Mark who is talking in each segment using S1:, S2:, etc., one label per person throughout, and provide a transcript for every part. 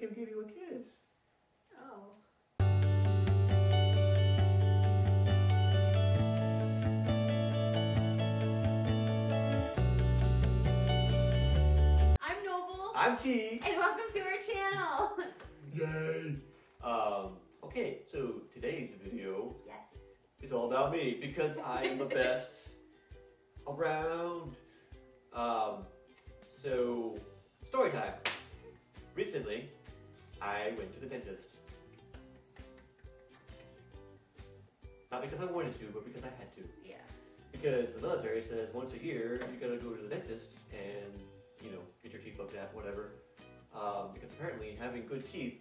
S1: make him give you a kiss.
S2: Oh. I'm Noble.
S1: I'm T.
S2: and welcome to our channel.
S1: Yay. Um, okay, so today's video
S2: yes.
S1: is all about me because I am the best around. Um, so, story time. Recently, I went to the dentist. Not because I wanted to, but because I had to.
S2: Yeah.
S1: Because the military says once a year you gotta go to the dentist and, you know, get your teeth looked at, whatever. Um, because apparently having good teeth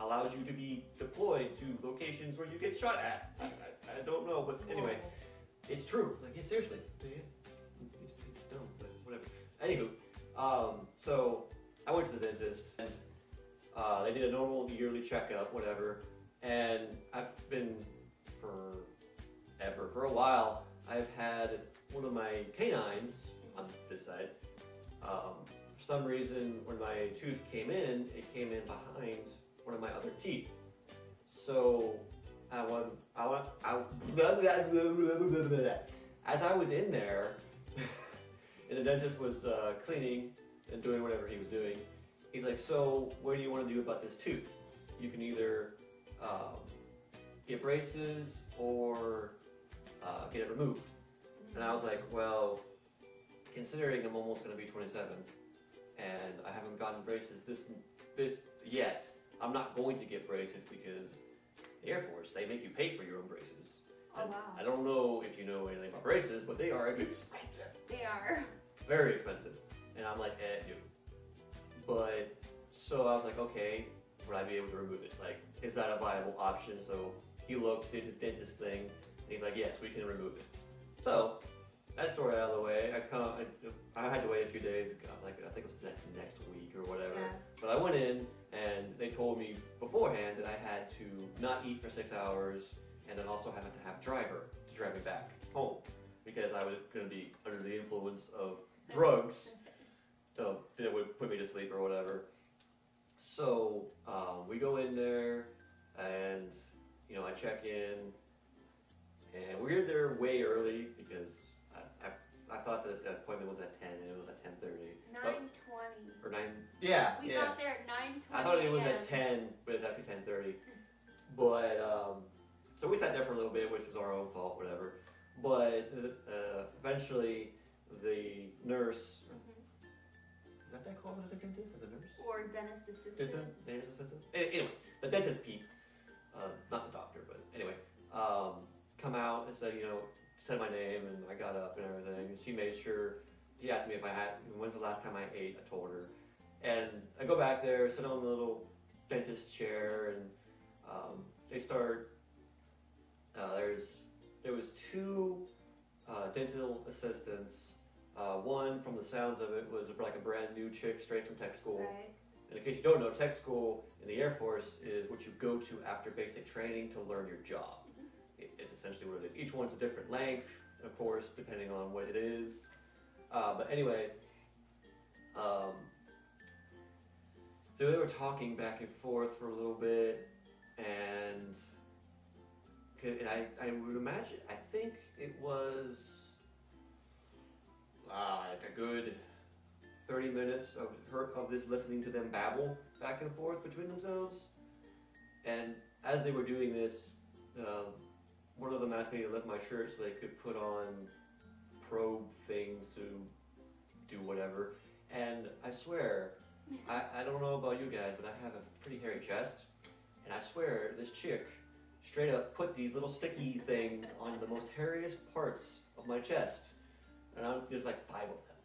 S1: allows you to be deployed to locations where you get shot at. I, I, I don't know, but anyway, it's true. Like, yeah, seriously. Yeah, it's, it's dumb, but whatever. Anywho, um, so I went to the dentist and uh, they did a normal yearly checkup, whatever. And I've been for ever. For a while, I've had one of my canines on this side. Um, for some reason, when my tooth came in, it came in behind one of my other teeth. So I went, I went, I, as I was in there, and the dentist was uh, cleaning and doing whatever he was doing, he's like, so what do you want to do about this tooth? You can either um, get braces or uh, get it removed. And I was like, well, considering I'm almost going to be 27 and I haven't gotten braces this this yet, I'm not going to get braces because the Air Force they make you pay for your own braces.
S2: Oh,
S1: And
S2: wow.
S1: I don't know if you know anything about braces, but they are expensive,
S2: They are.
S1: very expensive. And I'm like, eh, dude. But so I was like, okay, would I be able to remove it? Like, is that a viable option? So he looked, did his dentist thing, and he's like, yes, we can remove it. So that story out of the way, I come, I, I had to wait a few days, uh, like I think it was next next week or whatever.
S2: Yeah.
S1: But I went in and they told me beforehand that I had to not eat for six hours and then also had to have a driver to drive me back home because I was going to be under the influence of drugs that would put me to sleep or whatever. So um, we go in there, and you know I check in, and we're there way early because I, I, I thought that the appointment was at ten and it was at ten thirty.
S2: 920.
S1: Or nine. Yeah.
S2: We
S1: yeah.
S2: got there at 920.
S1: I thought it was at ten, but it's actually ten thirty. But um, so we sat there for a little bit, which was our own fault, whatever. But uh, eventually, the nurse. Is that that called as a dentist? As a nurse?
S2: Or dentist assistant.
S1: Assistant, dentist assistant. A- Anyway, the dentist peep, uh, not the doctor, but anyway, um, come out and said, you know, said my name, and I got up and everything. And she made sure. She asked me if I had. When's the last time I ate? I told her, and I go back there, sit on the little dentist chair, and um, they start. Uh, there's there was two uh, dental assistants. Uh, one, from the sounds of it, was like a brand new chick straight from tech school.
S2: Right.
S1: And in case you don't know, tech school in the Air Force is what you go to after basic training to learn your job. It- it's essentially what it is. Each one's a different length, of course, depending on what it is. Uh, but anyway, um, so they were talking back and forth for a little bit, and, and I, I would imagine, I think it was uh, like a good 30 minutes of her of this listening to them babble back and forth between themselves. And as they were doing this, uh, one of them asked me to lift my shirt so they could put on probe things to do whatever. And I swear, I, I don't know about you guys, but I have a pretty hairy chest. And I swear, this chick straight up put these little sticky things on the most hairiest parts of my chest. And I, there's like five of them.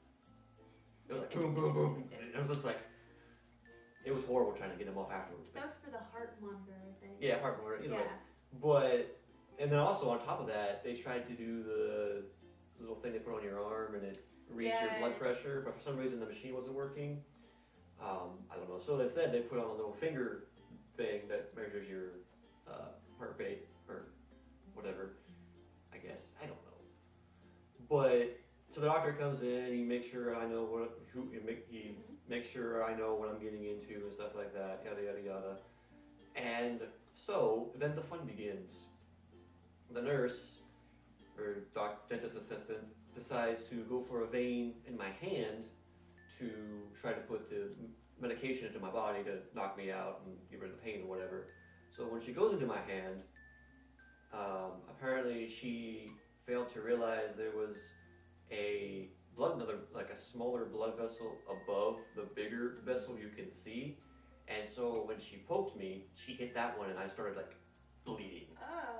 S1: It was like boom, boom, boom. It was just like, it was horrible trying to get them off afterwards.
S2: That was for the heart monitor, I think.
S1: Yeah, heart monitor, either way.
S2: Yeah.
S1: But, and then also on top of that, they tried to do the little thing they put on your arm and it reads your blood pressure, but for some reason the machine wasn't working. Um, I don't know. So they said they put on a little finger thing that measures your uh, heart rate or whatever. I guess I don't know. But so the doctor comes in, he makes sure I know what who he make he makes sure I know what I'm getting into and stuff like that, yada yada yada. And so then the fun begins. The nurse or doc dentist assistant decides to go for a vein in my hand to try to put the medication into my body to knock me out and get rid of the pain or whatever. So when she goes into my hand, um, apparently she failed to realize there was a blood another like a smaller blood vessel above the bigger vessel you can see. And so when she poked me she hit that one and i started like bleeding.
S2: Oh.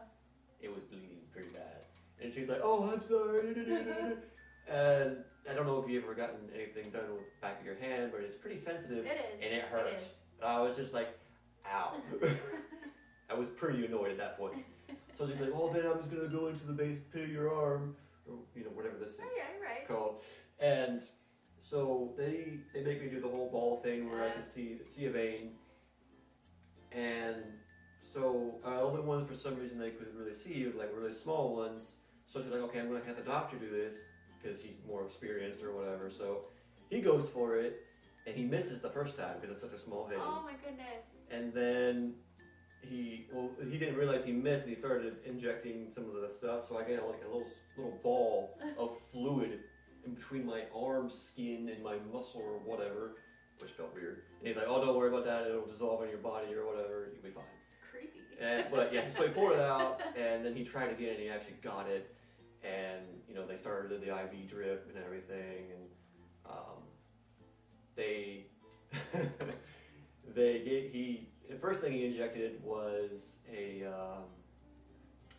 S1: it was bleeding pretty bad. And she's like oh i'm sorry. And i don't know if you've ever gotten anything done with the back of your hand but it's pretty sensitive
S2: It is.
S1: and it
S2: hurts.
S1: i was just like ow. I was pretty annoyed at that point. So she's like well, then i'm just going to go into the base pit of your arm or you know whatever this is
S2: Oh yeah, right.
S1: called. And so they they make me do the whole ball thing where I can see see a vein. And so uh, only one for some reason they could really see was like really small ones. So she's like, okay, I'm gonna have the doctor do this because he's more experienced or whatever. So he goes for it and he misses the first time because it's such a small vein.
S2: Oh my goodness.
S1: And then he well he didn't realize he missed and he started injecting some of the stuff. So I get like a little little ball of fluid in between my arm skin and my muscle or whatever, which felt weird. And he's like, "Oh, don't worry about that. It'll dissolve in your body or whatever. You'll be fine."
S2: Creepy.
S1: And but yeah, so he poured it out, and then he tried again, and he actually got it. And you know, they started the IV drip and everything, and um, they they gave he the first thing he injected was a um,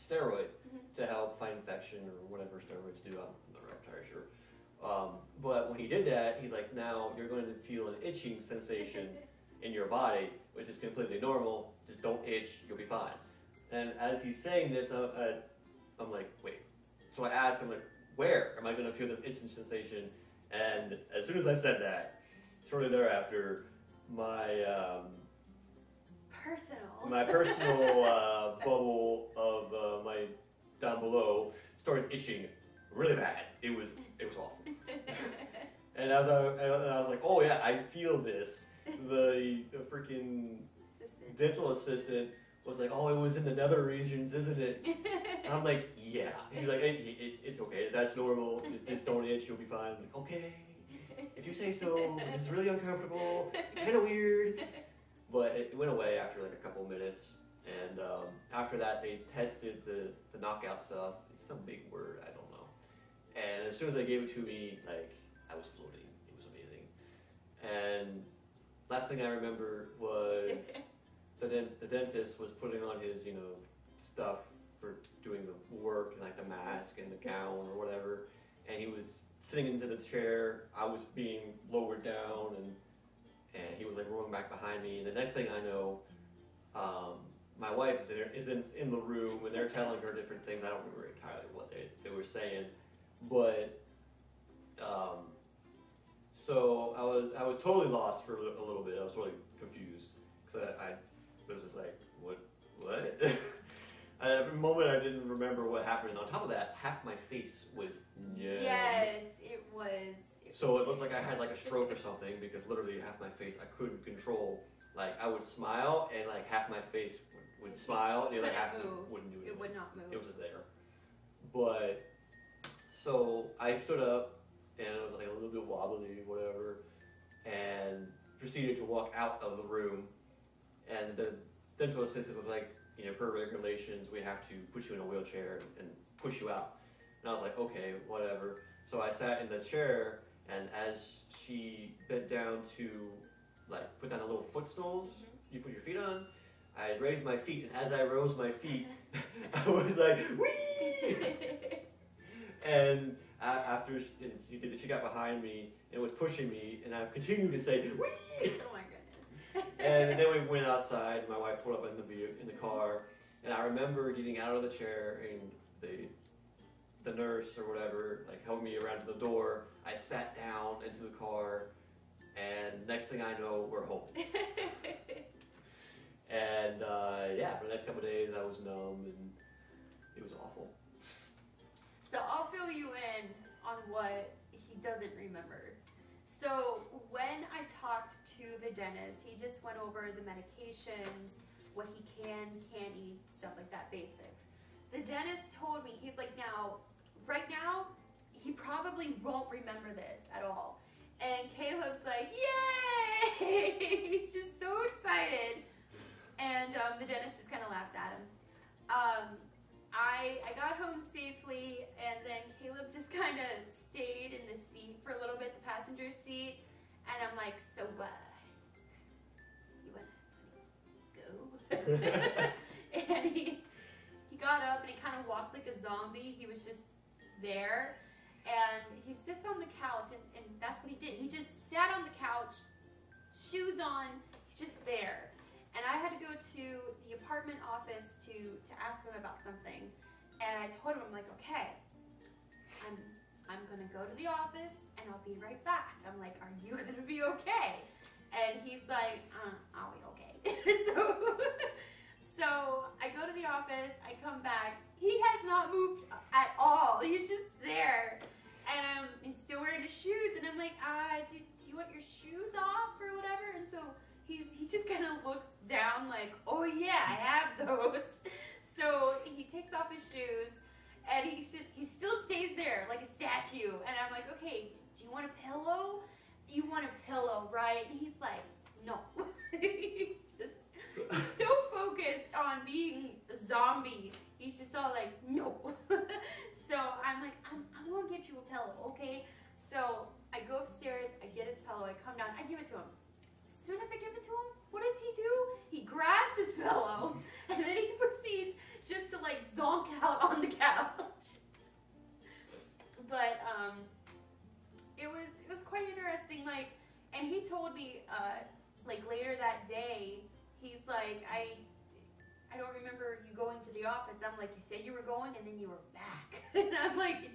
S1: steroid
S2: Mhm.
S1: to help fight infection or whatever steroids do. I'm not entirely sure. Um, but when he did that, he's like, now you're going to feel an itching sensation in your body, which is completely normal. Just don't itch, you'll be fine. And as he's saying this, I'm, uh, I'm like, wait. So I ask him, like, where am I going to feel this itching sensation? And as soon as I said that, shortly thereafter, my um,
S2: Personal.
S1: my personal uh, bubble of uh, my down below started itching really bad. It was it was awful. And as I, and I was like, oh yeah, I feel this. The, the freaking
S2: Assistant.
S1: dental assistant was like, oh, it was in the nether regions, isn't it? And I'm like, yeah. He's like, it, it, it's, it's okay. That's normal. Just, just don't itch. You'll be fine. I'm like, okay. If you say so. This is really uncomfortable. Kind of weird. But it went away after like a couple minutes. And um, after that, they tested the, the knockout stuff. It's some big word. I don't know. And as soon as they gave it to me, like, I was floating. It was amazing. And last thing I remember was the, dent- the dentist was putting on his, you know, stuff for doing the work and like the mask and the gown or whatever. And he was sitting into the chair. I was being lowered down and and he was like rolling back behind me. And the next thing I know, um, my wife is in, is in in the room and they're telling her different things. I don't remember entirely what they, they were saying, but um, so I was I was totally lost for a little bit. I was totally confused because I, I was just like, what what? At a moment, I didn't remember what happened. And on top of that, half my face was numb.
S2: Yes, it was. It
S1: So it looked like I had like a stroke or something because literally half my face I couldn't control. Like I would smile and like half my face would, would smile, the other half
S2: move.
S1: wouldn't do
S2: It
S1: anything.
S2: would not move.
S1: It was just there. But so I stood up and it was like a little bit wobbly, whatever, and proceeded to walk out of the room. And the dental assistant was like, you know, per regulations, we have to put you in a wheelchair and push you out. And I was like, okay, whatever. So I sat in the chair, and as she bent down to like put down the little footstools mm-hmm. you put your feet on, I raised my feet, and as I rose my feet, I was like, wee! And after she did, she got behind me and was pushing me, and I continued to say, wee!
S2: oh my goodness.
S1: And then we went outside. My wife pulled up in the in the car, and I remember getting out of the chair and the the nurse or whatever like helped me around to the door. I sat down into the car, and next thing I know, we're home. And uh, yeah, for the next couple days, I was numb and it was awful.
S2: so I'll fill you in on what he doesn't remember. So when I talked to the dentist, he just went over the medications, what he can, can't eat, stuff like that, basics. The dentist told me, he's like, now, right now, he probably won't remember this at all. And Caleb's like, yay! he's just so excited. And um, the dentist just kind of laughed at him. Um, I, I got home safely, and then Caleb just kind of stayed in the seat for a little bit, the passenger seat. And I'm like, so what? You want to go? and he, he got up and he kind of walked like a zombie. He was just there. And he sits on the couch, and, and that's what he did. He just sat on the couch, shoes on, he's just there. And I had to go to the apartment office to, to ask him about something. And I told him, I'm like, okay, I'm, I'm gonna go to the office and I'll be right back. I'm like, are you gonna be okay? And he's like, uh, I'll be okay. so, so I go to the office, I come back, he has not moved at all. He's just there. And um, he's still wearing his shoes, and I'm like, uh, do, do you want your shoes off or whatever? And so he, he just kind of looks down like, oh yeah, I have those. So he takes off his shoes, and he's just, he still stays there like a statue. And I'm like, okay, do you want a pillow? You want a pillow, right? And he's like, no. so focused on being a zombie. He's just all like, no. So I'm like, I'm, I'm gonna get you a pillow, okay? So I go upstairs, I get his pillow, I come down, I give it to him. As soon as I give it to him, what does he do? He grabs his pillow and then he proceeds just to like zonk out on the couch. But um, it was it was quite interesting. Like, and he told me uh, like later that day, he's like, I I don't remember you going to the office. I'm like, you said you were going and then you were back. and I'm like,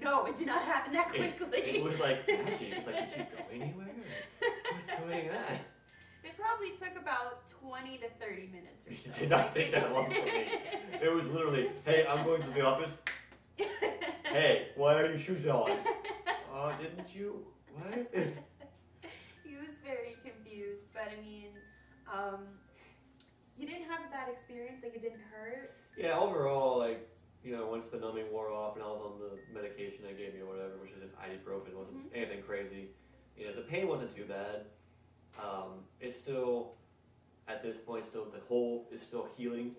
S2: no, it did not happen that quickly.
S1: It, it was like magic. It's like, did you go anywhere? What's going on?
S2: It probably took about 20 to 30 minutes or so.
S1: It did not take that long for me. It was literally, hey, I'm going to the office. Hey, why are your shoes on? Oh, didn't you? What?
S2: he was very confused, but I mean, um, you didn't have a bad experience, like it didn't hurt.
S1: Yeah, overall, like, you know, once the numbing wore off and I was on the medication they gave me or whatever, which is just ibuprofen, wasn't
S2: Mhm.
S1: anything crazy. You know, the pain wasn't too bad. Um, it's still, at this point, still the hole is still healing.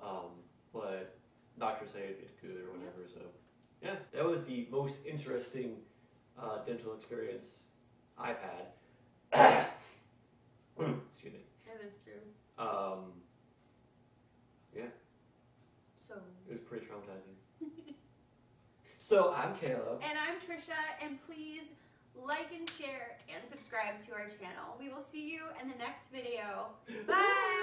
S1: Um, but doctors say it's, it's good or whatever. So, yeah, that was the most interesting uh, dental experience I've had. Excuse me.
S2: That is true.
S1: Um,
S2: So.
S1: it was pretty traumatizing. So I'm Caleb.
S2: And I'm Trisha, and please like and share and subscribe to our channel. We will see you in the next video. Bye!